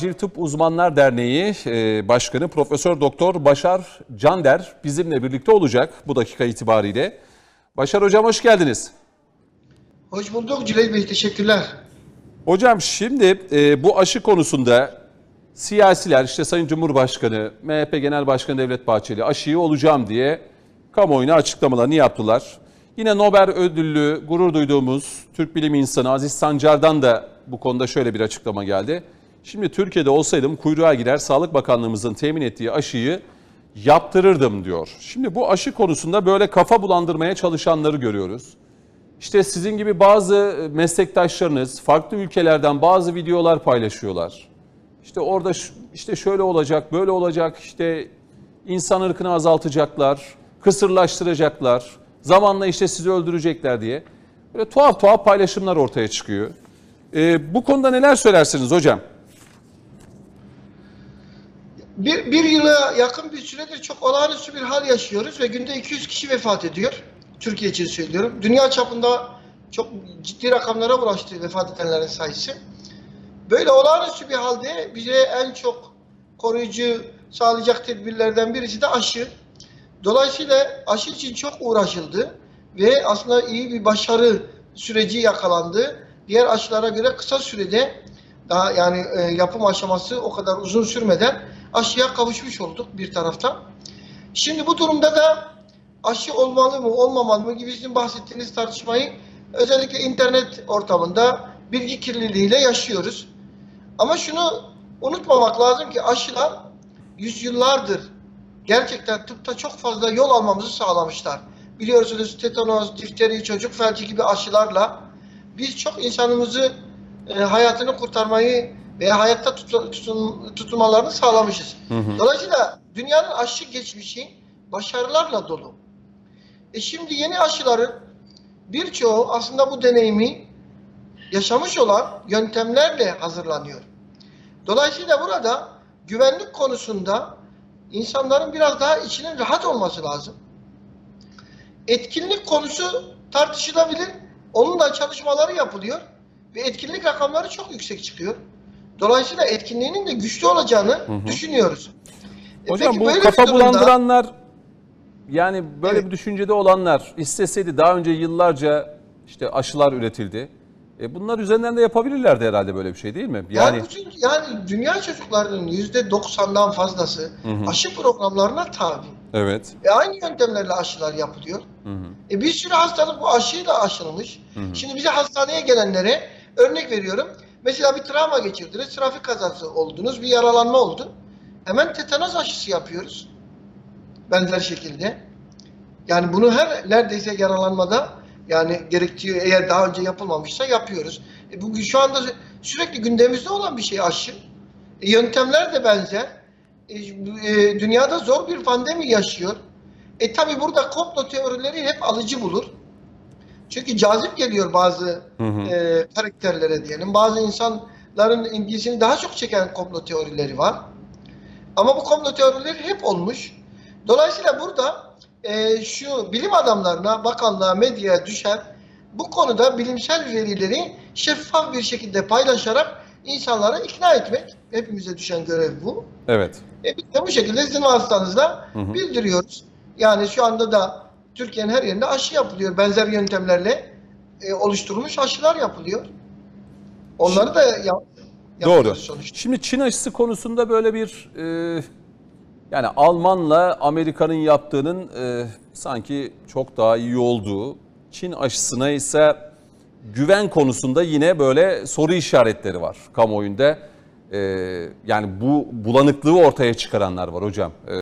Acil Tıp Uzmanlar Derneği e, Başkanı Profesör Doktor Başar Cander bizimle birlikte olacak bu dakika itibariyle. Başar Hocam hoş geldiniz. Hoş bulduk Cüneyt Bey, teşekkürler. Hocam şimdi e, bu aşı konusunda siyasiler işte Sayın Cumhurbaşkanı, MHP Genel Başkanı Devlet Bahçeli aşıyı olacağım diye kamuoyuna açıklamalarını yaptılar. Yine Nobel ödüllü gurur duyduğumuz Türk bilim insanı Aziz Sancar'dan da bu konuda şöyle bir açıklama geldi. Şimdi Türkiye'de olsaydım kuyruğa girer Sağlık Bakanlığımızın temin ettiği aşıyı yaptırırdım diyor. Şimdi bu aşı konusunda böyle kafa bulandırmaya çalışanları görüyoruz. İşte sizin gibi bazı meslektaşlarınız farklı ülkelerden bazı videolar paylaşıyorlar. İşte orada işte şöyle olacak, böyle olacak, işte insan ırkını azaltacaklar, kısırlaştıracaklar, zamanla işte sizi öldürecekler diye. Böyle tuhaf tuhaf paylaşımlar ortaya çıkıyor. Ee, bu konuda neler söylersiniz hocam? Bir, bir yıla yakın bir süredir çok olağanüstü bir hal yaşıyoruz ve günde 200 kişi vefat ediyor. Türkiye için söylüyorum. Dünya çapında çok ciddi rakamlara ulaştı vefat edenlerin sayısı. Böyle olağanüstü bir halde bize en çok koruyucu sağlayacak tedbirlerden birisi de aşı. Dolayısıyla aşı için çok uğraşıldı ve aslında iyi bir başarı süreci yakalandı. Diğer aşılara göre kısa sürede daha yani e, yapım aşaması o kadar uzun sürmeden aşıya kavuşmuş olduk bir taraftan. Şimdi bu durumda da aşı olmalı mı olmamalı mı gibi sizin bahsettiğiniz tartışmayı özellikle internet ortamında bilgi kirliliğiyle yaşıyoruz. Ama şunu unutmamak lazım ki aşılar yüzyıllardır gerçekten tıpta çok fazla yol almamızı sağlamışlar. Biliyorsunuz tetanos, difteri, çocuk felci gibi aşılarla biz çok insanımızı e, hayatını kurtarmayı veya hayatta tut- tutun, tutunmalarını sağlamışız. Dolayısıyla dünyanın aşı geçmişi başarılarla dolu. E şimdi yeni aşıların birçoğu aslında bu deneyimi yaşamış olan yöntemlerle hazırlanıyor. Dolayısıyla burada güvenlik konusunda insanların biraz daha içinin rahat olması lazım. Etkinlik konusu tartışılabilir. Onun da çalışmaları yapılıyor ve etkinlik rakamları çok yüksek çıkıyor. Dolayısıyla etkinliğinin de güçlü olacağını düşünüyoruz. E Hocam peki bu kafa durumda- bulandıranlar yani böyle Evet. bir düşüncede olanlar isteseydi daha önce yıllarca işte aşılar üretildi. E bunlar üzerinden de yapabilirlerdi herhalde böyle bir şey değil mi? Yani, Yani bütün, yani dünya çocuklarının yüzde doksandan fazlası aşı programlarına tabi. evet. E aynı yöntemlerle aşılar yapılıyor. E bir sürü hastalık bu aşıyla aşılmış. Şimdi bize hastaneye gelenlere örnek veriyorum. Mesela bir travma geçirdiniz, trafik kazası oldunuz, bir yaralanma oldu. Hemen tetanos aşısı yapıyoruz. Benzer şekilde. Yani bunu her neredeyse yaralanmada yani gerektiği eğer daha önce yapılmamışsa yapıyoruz. E bugün şu anda sürekli gündemimizde olan bir şey aşı. E yöntemler de benzer. E, e, dünyada zor bir pandemi yaşıyor. E tabi burada komplo teorileri hep alıcı bulur. Çünkü cazip geliyor bazı e, karakterlere diyelim. Bazı insanların ilgisini daha çok çeken komplo teorileri var. Ama bu komplo teorileri hep olmuş. Dolayısıyla burada e, şu bilim adamlarına, bakanlığa, medyaya düşen bu konuda bilimsel verileri şeffaf bir şekilde paylaşarak insanlara ikna etmek. Hepimize düşen görev bu. Evet. E biz de bu şekilde sizin vasıtanızla bildiriyoruz. Yani şu anda da Türkiye'nin her yerinde aşı yapılıyor. Benzer yöntemlerle e, oluşturulmuş aşılar yapılıyor. Onları da ya, Doğru. sonuçta. Şimdi Çin aşısı konusunda böyle bir e, yani Almanla Amerika'nın yaptığının e, sanki çok daha iyi olduğu, Çin aşısına ise güven konusunda yine böyle soru işaretleri var kamuoyunda. E, yani bu bulanıklığı ortaya çıkaranlar var hocam. E,